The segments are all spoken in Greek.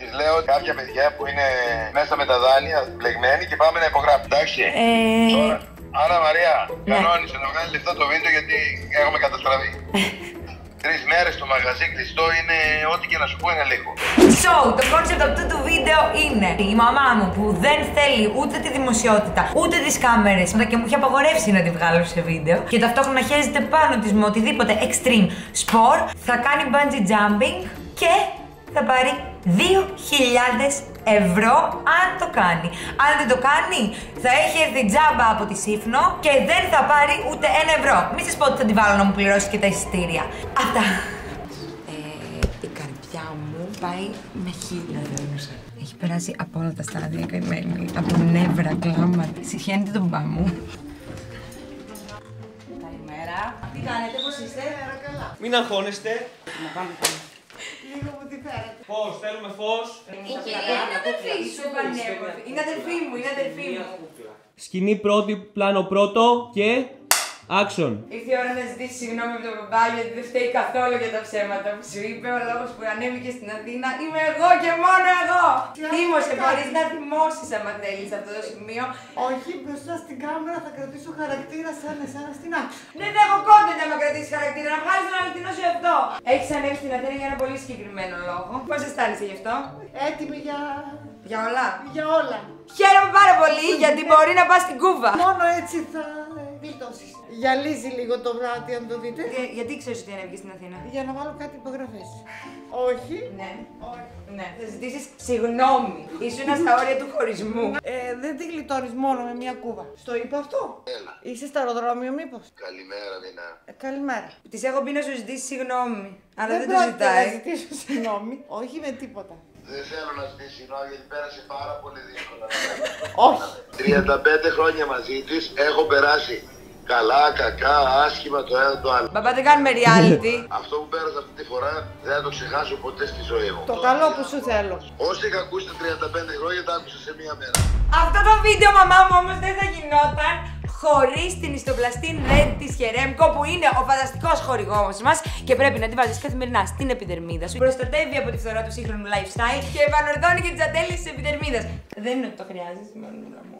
Της λέω κάποια παιδιά που είναι μέσα με τα δάνεια μπλεγμένοι και πάμε να υπογράψουμε. Εντάξει. Ε, Τώρα, Άρα Μαρία, Ναι. κανόνισε να βγάλεις λεφτά το βίντεο γιατί έχουμε καταστραφεί. Τρεις μέρες το μαγαζί κλειστό είναι ό,τι και να σου πω είναι λίγο. So, το concept αυτού του βίντεο είναι η μαμά μου που δεν θέλει ούτε τη δημοσιότητα, ούτε τις κάμερες και μου έχει απαγορεύσει να τη βγάλω σε βίντεο και ταυτόχρονα χαίζεται πάνω της με οτιδήποτε extreme sport, θα κάνει bungee jumping και θα πάρει 2.000 ευρώ αν το κάνει. Αν δεν το κάνει, θα έχει έρθει τζάμπα από τη Σύφνο και δεν θα πάρει ούτε ένα ευρώ. Μην σας πω ότι θα τη βάλω να μου πληρώσει και τα εισιτήρια. Αυτά. Ε, η καρδιά μου πάει με χίλια Έχει περάσει από όλα τα στάδια καημένη. Από νεύρα, κλάματα. Συχαίνεται τον μπά μου. Καλημέρα. Τι κάνετε, πώς είστε; Μην αγχώνεστε. Να πάμε πάμε. Φως, θέλουμε φως. Η κυρία είναι αδερφή σου, πανέμορφη. Είναι αδερφή μου, είναι αδερφή μου. Σκηνή πρώτη, πλάνο πρώτο και. Action. Ήρθε η ώρα να ζητήσει συγγνώμη από τον μπαμπά γιατί δεν φταίει καθόλου για τα ψέματα που σου είπε. Ο λόγος που ανέβηκε στην Αθήνα είμαι εγώ και μόνο εγώ. Θύμωσε, μπορείς να θυμώσεις άμα θέλεις σε αυτό το σημείο. Όχι, μπροστά στην κάμερα θα κρατήσω χαρακτήρα σαν εσένα στην άκρη. Δεν θα έχω κόντε να με κρατήσεις χαρακτήρα, να βγάλεις τον αληθινό σου εαυτό. Έχεις ανέβει στην Αθήνα για ένα πολύ συγκεκριμένο λόγο. Πώς αισθάνεσαι γι' αυτό, Έτοιμη για... Για όλα; για όλα. Χαίρομαι πάρα πολύ γιατί μπορεί να πας στην Κούβα. Μόνο έτσι θα ε, γλιτώσεις. Γυαλίζει λίγο το βράδυ αν το δείτε. Για- Γιατί ξέρεις ότι ανέβηκε στην Αθήνα; Για να βάλω κάτι υπογραφές. Όχι. Ναι. Ναι. Θα ζητήσεις συγγνώμη. Ήσουν στα όρια του χωρισμού. Ε, δεν τη γλιτώνεις μόνο με μια κούβα. Στο είπα αυτό. Έλα. Είσαι στο αεροδρόμιο μήπως; Καλημέρα, Μινά. Ε, καλημέρα. Τη έχω πει να σου ζητήσει συγγνώμη. Αλλά δεν, το πρόκειται ζητάει. να ζητήσω συγγνώμη. Όχι με τίποτα. Δεν θέλω να ζητήσει συγγνώμη γιατί πέρασε πάρα πολύ δύσκολα. Όχι. 35 χρόνια μαζί της έχω περάσει καλά, κακά, άσχημα το ένα το άλλο. Μπαμπά δεν κάνουμε reality. Αυτό που πέρασα αυτή τη φορά δεν θα το ξεχάσω ποτέ στη ζωή μου. Το καλό που σου θέλω. Όσοι είχα ακούσει τα 35 χρόνια τα άκουσα σε μία μέρα. Αυτό το βίντεο μαμά μου όμως δεν θα γινόταν χωρίς την ιστοπλαστή Red της Χερέμκο που είναι ο φανταστικός χορηγός μας και πρέπει να τη βάζεις καθημερινά στην επιδερμίδα σου. Προστατεύει από τη φθορά του σύγχρονου lifestyle και επανορθώνει και τις ατέλειες της επιδερμίδας. Δεν είναι ότι το χρειάζεσαι, μανούλα μου.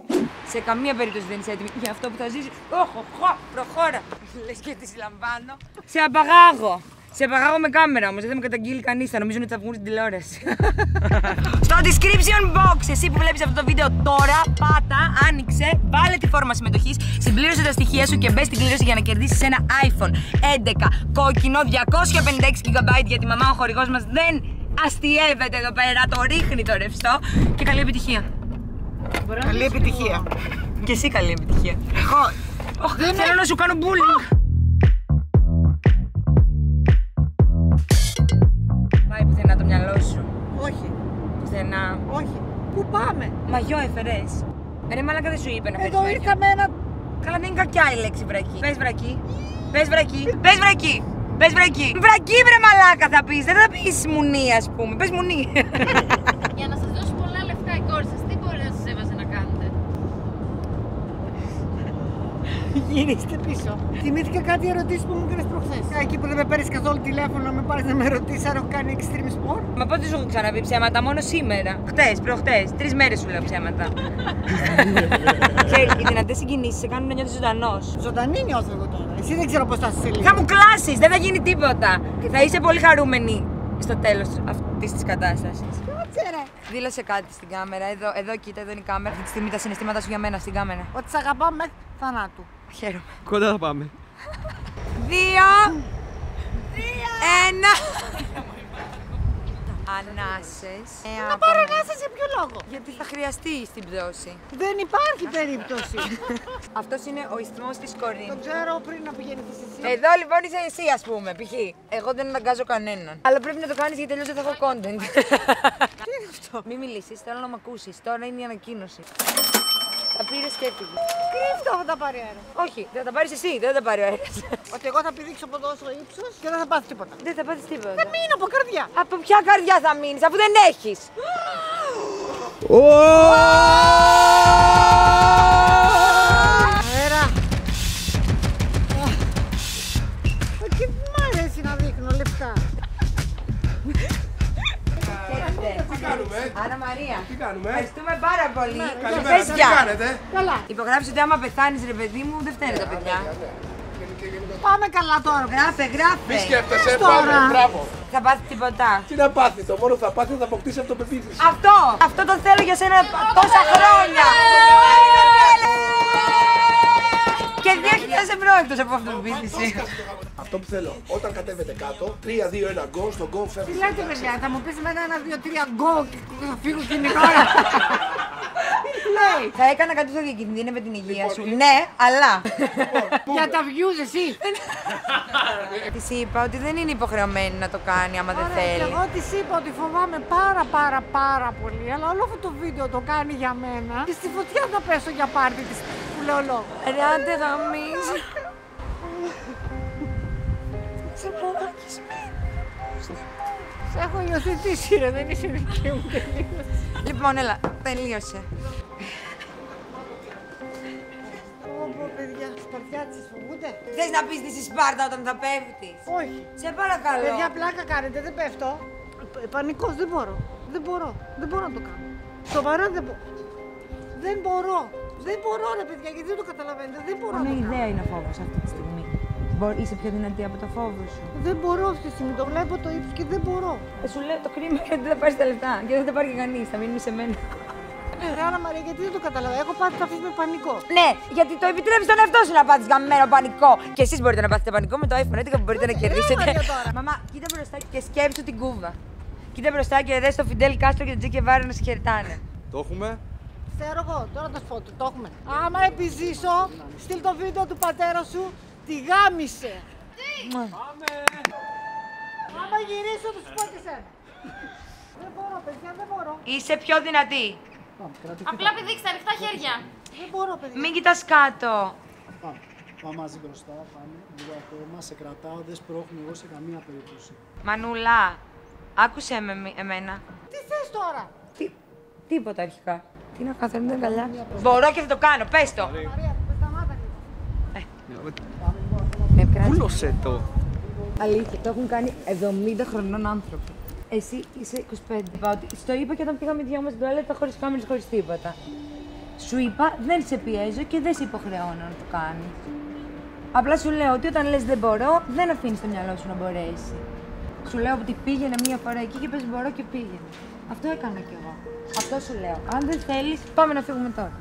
Σε καμία περίπτωση δεν είσαι έτοιμη για αυτό που θα ζήσεις. Όχο, χω, προχώρα. Λες και τη λαμβάνω. Σε απαγάγω. Σε απαγάγω με κάμερα όμως, δεν θα με καταγγείλει κανείς. Θα νομίζουν ότι θα βγουν στην τηλεόραση. Στο description box, εσύ που βλέπεις αυτό το βίντεο τώρα, πάτα, άνοιξε, βάλε τη φόρμα συμμετοχής, συμπλήρωσε τα στοιχεία σου και μπες στην κλήρωση για να κερδίσεις ένα iPhone 11 κόκκινο 256 GB γιατί η μαμά ο χορηγός μας δεν αστείευεται εδώ πέρα, το ρίχνει το ρευστό. Και καλή επιτυχία. Καλή επιτυχία. Και εσύ καλή επιτυχία. Εγώ. Θέλω να σου κάνω bullying. Πάει πουθενά το μυαλό σου. Όχι. Πουθενά. Όχι. Πού πάμε; Μαγιό έφερες. Ρε μαλάκα δεν σου είπε να φέρεις Εδώ μαγιό. ήρθα με ένα Καλά δεν είναι κακιά η λέξη βρακή. Πες βρακή. Πες βρακή. Πες βρακή. Πες βρακή. Βρακή βρε μαλάκα θα πεις. Δεν θα πεις μουνί ας πούμε. Πες μουνί. Για να σας δώσει πολλά λεφτά η κόρη σας, τι μπορεί να σας έβαζε να κάνετε. Γυρίστε πίσω. Θυμήθηκα κάτι ερωτήσεις που μου έκανες προχθές. Εκεί που δεν με παίρνεις καθόλου τηλέφωνο να με πάρεις να με ρωτήσεις αν έχω κάνει extreme sport. Μα πότε σου έχω ξαναπεί ψέματα, μόνο σήμερα. Χτες, προχτές, τρεις μέρες σου λέω ψέματα. Ξέρεις, οι δυνατές συγκινήσεις σε κάνουν να νιώθεις ζωντανός. Ζωντανή νιώθω εγώ τώρα. Εσύ δεν ξέρω πώς θα είσαι σε λίγο. Θα μου κλάσεις, δεν θα γίνει τίποτα. Θα είσαι πολύ χαρούμενη στο τέλος αυτής της κατάστασης. Κάτσε ρε. Δήλωσε κάτι στην κάμερα. Εδώ, εδώ κοίτα, εδώ είναι η κάμερα. Αυτή τη στιγμή τα συναισθήματα σου για μένα στην κάμερα. Ότι σε αγαπάω μέχρι θανάτου. Χαίρομαι. Κοντά θα πάμε. Δύο. Ένα. Ανάσες. Ε, Να από- πάρω ανάσα σε ποιο λόγο; Γιατί θα χρειαστεί στην πτώση. Δεν υπάρχει περίπτωση. Αυτός είναι ο ισθμός της Κορίνθου. Το ξέρω πριν να πηγαίνεις εσύ. Εδώ λοιπόν είσαι εσύ, ας πούμε, π.χ. Εγώ δεν αναγκάζω κανέναν. Αλλά πρέπει να το κάνεις γιατί τελείω δεν θα έχω content. Τι είναι αυτό; Μην μιλήσεις, θέλω να με ακούσεις. Τώρα είναι η ανακοίνωση. Τα πήρες και έφυγες. Κρύφτο θα τα πάρει αέρας; Όχι, δεν θα τα πάρεις εσύ, δεν θα τα πάρει ο αέρας. Ότι εγώ θα πηδήξω από εδώ στο ύψος και δεν θα πάθεις τίποτα. δεν θα πάθεις τίποτα. Θα μείνω από καρδιά. Από ποια καρδιά θα μείνεις, αφού δεν έχεις. Άννα Μαρία. Τι κάνουμε, ε; Ευχαριστούμε πάρα πολύ. Καλημέρα, Πες τι γεια. κάνετε; Καλά. Υπογράψει ότι άμα πεθάνεις, ρε παιδί μου, δεν φταίνε τα παιδιά. Πάμε καλά τώρα. Γράφε, γράφε. Μη σκέφτεσαι, Τώρα. πάμε, μπράβο. Θα πάθεις τίποτα. Τι να πάθεις, το μόνο που θα πάθεις θα αποκτήσεις αυτοπεποίθηση. Αυτό! Αυτό το θέλω για σένα τόσα χρόνια! Και 2.000 ευρώ εκτός από αυτοπεποίθηση. Αυτό που θέλω, όταν κατέβετε κάτω, 3-2-1 γκολ, στον γκολ Τι φεύγει. λέτε παιδιά, θα μου πεις μετά ένα, δύο, τρία γκο και θα φύγω εκείνη την ώρα. Ναι. Θα έκανα κάτι που θα διακινδύνευε την υγεία σου. Ναι, αλλά. Για τα views εσύ. Της είπα ότι δεν είναι υποχρεωμένη να το κάνει άμα δεν Ωραία, και θέλει. εγώ της είπα ότι φοβάμαι πάρα πάρα πάρα πολύ, αλλά όλο αυτό το βίντεο το κάνει για μένα και στη φωτιά θα πέσω για πάρτι της που λέω λόγο. Ρε άντε γαμείς. Σε Σε έχω υιοθετήσει ρε, δεν είσαι δική μου τελείως. Λοιπόν, έλα, τελείωσε. Πω πω παιδιά, σπαρτιά της φοβούνται. Θες να πεις τη Σπάρτα όταν θα πέφτεις; Όχι. Σε παρακαλώ. Παιδιά, πλάκα κάνετε, δεν πέφτω. Π- Πανικός, δεν μπορώ. Δεν μπορώ. Δεν μπορώ να το κάνω. Σοβαρά δεν μπορώ. Δεν μπορώ. Δεν μπορώ ρε παιδιά, γιατί δεν το καταλαβαίνετε. Δεν μπορώ να το κάνω. ιδέα είναι ο φόβος αυτή τη στιγμή. Είσαι πιο δυνατή από το φόβο σου. Δεν μπορώ αυτή τη στιγμή. Το βλέπω το ύψος και δεν μπορώ. Ε, σου λέω το κρίμα γιατί δεν θα πάρεις τα λεφτά και δεν θα τα πάρει και κανείς. Θα μείνει σε μένα. Ρε Άννα Μαρία, γιατί δεν το καταλαβαίνω. Έχω πάθει ταφή με πανικό. Ναι, γιατί το επιτρέπει στον εαυτό σου να πάθεις γαμμένο πανικό. Και εσείς μπορείτε να πάθετε πανικό με το iPhone 11 που μπορείτε να κερδίσετε. Μαρία, τώρα. Μαμά, κοίτα μπροστά και σκέψου την κούβα. Κοίτα μπροστά και δες το Φιντέλ Κάστρο και τον Τζίκε Βάρα να σε χαιρετάνε. Το έχουμε. Ξέρω εγώ, τώρα το σπότ, το έχουμε. Άμα επιζήσω, στείλ το βίντεο του πατέρα σου, τη γάμισε. Άμα γυρίσω, τους σου πω και σένα. Δεν μπορώ, παιδιά, δεν μπορώ. Είσαι πιο δυνατή. Απλά πηδήξτε ανοιχτά χέρια. Δεν μπορώ, παιδιά. Μην κοιτάς κάτω. Πάμε. Πάμε μαζί μπροστά, πάμε. Λίγο ακόμα, σε κρατάω, δεν σπρώχνω εγώ σε καμία περίπτωση. Μανούλα, άκουσε με μη- εμένα. Τι θες τώρα; Τι, τίποτα αρχικά. Τι να κάνω, δεν είναι καλά. Μπορώ και θα το κάνω, πες το. Μαρία, με σταμάτα λίγο. Με επικράτησε. Πούλωσε το. Αλήθεια, το έχουν κάνει 70 χρονών άνθρωποι. Εσύ είσαι 25. Είπα ότι- Στο είπα και όταν πήγαμε δυο μας τουαλέτα χωρίς κάμερες, χωρίς τίποτα. Σου είπα, δεν σε πιέζω και δεν σε υποχρεώνω να το κάνεις. Απλά σου λέω ότι όταν λες δεν μπορώ, δεν αφήνεις το μυαλό σου να μπορέσει. Σου λέω ότι πήγαινε μία φορά εκεί και πες μπορώ και πήγαινε. Αυτό έκανα κι εγώ. Αυτό σου λέω. Αν δεν θέλεις, πάμε να φύγουμε τώρα.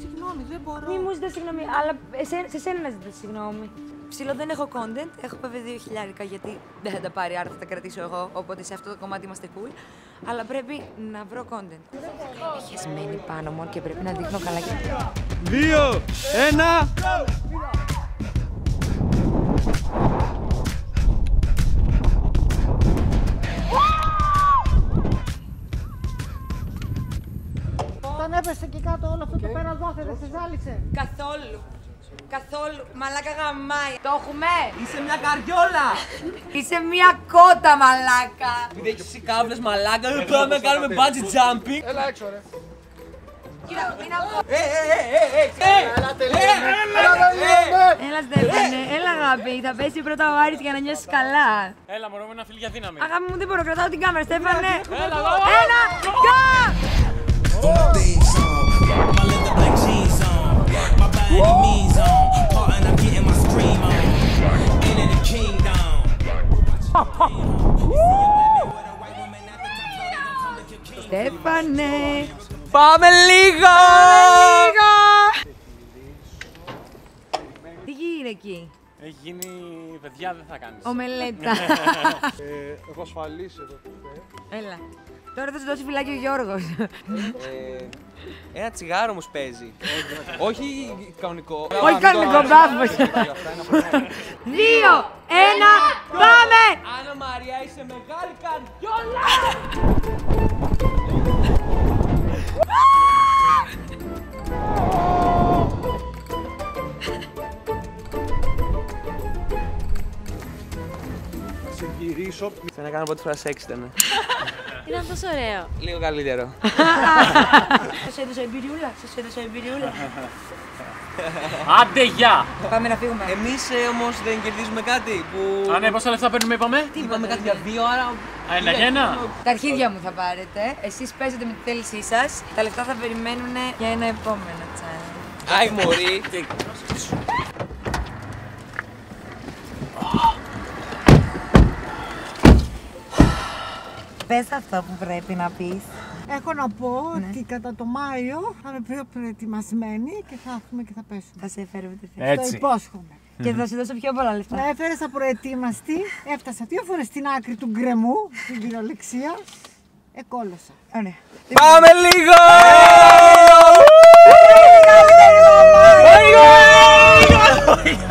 Συγγνώμη, δεν μπορώ. Μη μου ζητάς συγγνώμη, αλλά εσέ- σε σένα να ζητάς συγγνώμη. Ψηλό δεν έχω content, έχω βέβαια δύο χιλιάρικα γιατί δεν θα τα πάρει, άρα θα τα κρατήσω εγώ, οπότε σε αυτό το κομμάτι είμαστε cool. Αλλά πρέπει να βρω content. Χεσμένη πάνω μου και πρέπει να δείχνω καλά και... Δύο, ένα. Έπεσε και κάτω όλο αυτό το πέρα δόθε, δεν σε ζάλισε. Καθόλου. Καθόλου. Μαλάκα γαμάει. Το έχουμε. Είσαι μια καριόλα! Είσαι μια κότα μαλάκα. Επειδή έχεις εσύ κάβλες μαλάκα, δεν πάμε να κάνουμε bungee jumping. Έλα έξω, ρε. Κοίτα, είναι αυτό. Ε, ε, ε, ε, ε, ε, Έλα, τελειώνουμε. Έλα, τελειώνουμε. Έλα Στέφανε, έλα αγάπη, θα πέσει πρώτα ο Άρης για να νιώσεις καλά. Έλα, μωρό μου, ένα φίλ για δύναμη. Αγάπη μου δεν μπορώ, κρατάω την κάμερα, Στέφανε. Έλα, Στέφανε. Πάμε λίγο! Τι γίνεται εκεί, Έχει γίνει παιδιά, δεν θα κάνεις. ομελέτα. Ε, Έχω ασφαλίσει εδώ. Έλα. Τώρα θα σου δώσει φυλάκι ο Γιώργος. Ε, ένα τσιγάρο μου παίζει. Όχι κανονικό. Όχι κανονικό, μπράβο. Δύο, ένα, πάμε! Άννα Μαρία, είσαι μεγάλη καριόλα! Σε γυρίσω. Θα να κάνω πρώτη φορά σεξ ήταν. Ήταν τόσο ωραίο. Λίγο καλύτερο. Σας έδωσα εμπειριούλα, σας έδωσα εμπειριούλα. Άντε, γεια! Πάμε να φύγουμε. Εμείς όμως δεν κερδίζουμε κάτι. Που... Α, ναι, πόσα λεφτά παίρνουμε, είπαμε; Είπαμε κάτι για δύο, άρα. Α, ένα για ένα; Τα αρχίδια μου θα πάρετε. Εσείς παίζετε με τη θέλησή σας. Τα λεφτά θα περιμένουν για ένα επόμενο challenge. Άι, μωρή. Πες αυτό που πρέπει να πεις. Έχω να πω ότι κατά το Μάιο θα είμαι πιο προετοιμασμένη και θα έρθουμε και θα πέσουμε. Θα σε φέρω τη. Το υπόσχομαι. Και θα σου δώσω πιο πολλά λεφτά. Με έφερε προετοιμαστή. Έφτασα δύο φορέ στην άκρη του γκρεμού, στην κυριολεξία. Εκόλωσα. Ωραία. Πάμε λίγο! Πάμε λίγο!